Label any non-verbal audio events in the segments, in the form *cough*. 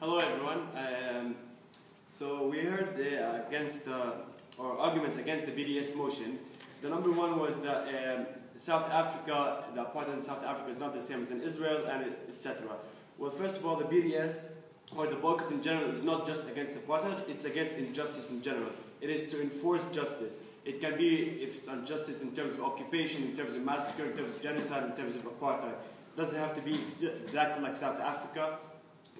Hello everyone. Um, so we heard uh, against the, or arguments against the BDS motion. The number one was that um, South Africa, the apartheid in South Africa is not the same as in Israel, and etc. Well, first of all, the BDS or the boycott in general is not just against apartheid; it's against injustice in general. It is to enforce justice. It can be if it's injustice in terms of occupation, in terms of massacre, in terms of genocide, in terms of apartheid. It doesn't have to be exactly like South Africa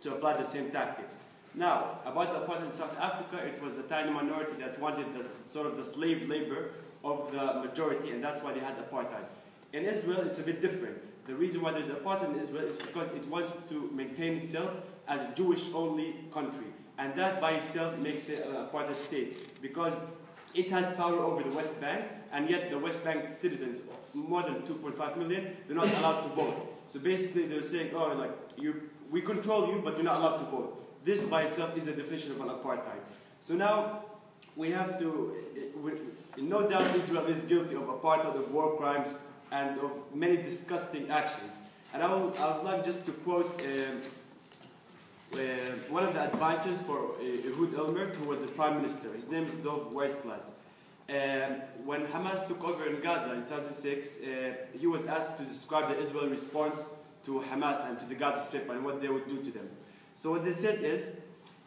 to apply the same tactics. Now, about the apartheid in South Africa, it was a tiny minority that wanted the, sort of the slave labor of the majority, and that's why they had apartheid. In Israel, it's a bit different. The reason why there's apartheid in Israel is because it wants to maintain itself as a Jewish-only country, and that by itself makes it an apartheid state because it has power over the West Bank, and yet the West Bank citizens, more than 2.5 million, they're not allowed to vote. So basically, they're saying, oh, like you, we control you, but you're not allowed to vote. This by itself is a definition of an apartheid. So now we have to, we, no doubt Israel is guilty of apartheid, of war crimes, and of many disgusting actions. And I, will, I would like just to quote uh, one of the advisors for uh, Ehud Olmert, who was the prime minister. His name is Dov Weissglass. Um, when Hamas took over in Gaza in 2006, uh, he was asked to describe the Israeli response to Hamas and to the Gaza Strip and what they would do to them. So what they said is,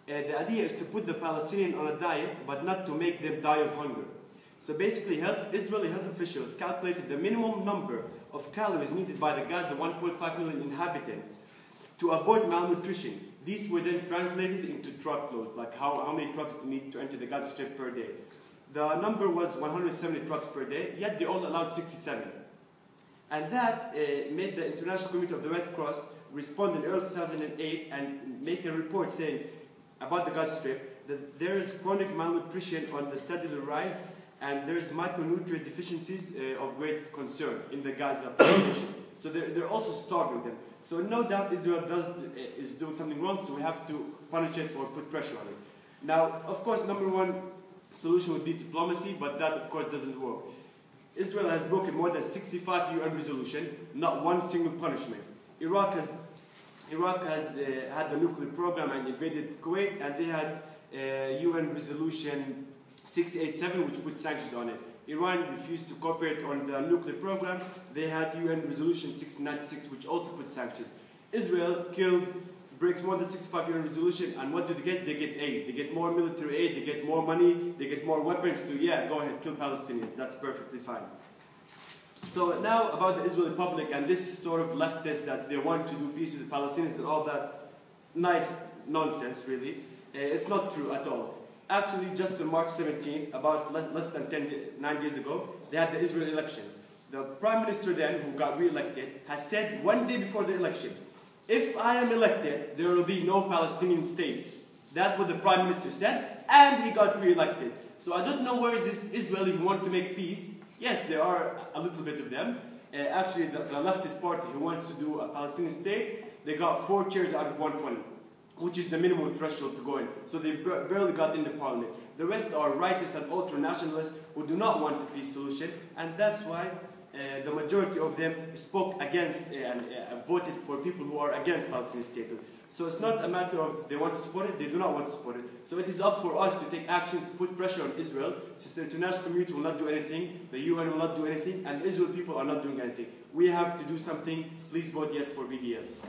uh, the idea is to put the Palestinians on a diet, but not to make them die of hunger. So basically, health, Israeli health officials calculated the minimum number of calories needed by the Gaza 1.5 million inhabitants to avoid malnutrition. These were then translated into truckloads, like how, how many trucks you need to enter the Gaza Strip per day. The number was 170 trucks per day, yet they all allowed 67. And that uh, made the International Committee of the Red Cross respond in early 2008 and make a report saying about the Gaza Strip that there is chronic malnutrition on the steadily rise and there's micronutrient deficiencies uh, of great concern in the Gaza *coughs* population. so they're, they're also starving them. So no doubt Israel does, uh, is doing something wrong, so we have to punish it or put pressure on it. Now, of course, number one solution would be diplomacy, but that, of course, doesn't work. Israel has broken more than 65 UN resolutions, not one single punishment. Iraq has, Iraq has uh, had the nuclear program and invaded Kuwait, and they had uh, UN resolution 687, which puts sanctions on it. Iran refused to cooperate on the nuclear program. They had UN Resolution 696, which also puts sanctions. Israel kills, breaks more than 65 UN resolution, and what do they get? They get aid. They get more military aid, they get more money, they get more weapons to, yeah, go ahead, kill Palestinians. That's perfectly fine. So now about the Israeli public and this sort of leftist that they want to do peace with the Palestinians and all that nice nonsense, really. Uh, it's not true at all. Actually, just on March 17th, about less, less than 10, nine days ago, they had the Israel elections. The prime minister then, who got re-elected, has said one day before the election, if I am elected, there will be no Palestinian state. That's what the prime minister said, and he got re-elected. So I don't know where is this Israeli who want to make peace. Yes, there are a little bit of them. Uh, actually, the, the leftist party who wants to do a Palestinian state, they got four chairs out of 120 which is the minimum threshold to go in. So they barely got into parliament. The rest are rightists and ultra-nationalists who do not want a peace solution, and that's why uh, the majority of them spoke against uh, and uh, voted for people who are against Palestinian statehood. So it's not a matter of they want to support it, they do not want to support it. So it is up for us to take action to put pressure on Israel, since the international community will not do anything, the UN will not do anything, and Israel people are not doing anything. We have to do something. Please vote yes for BDS.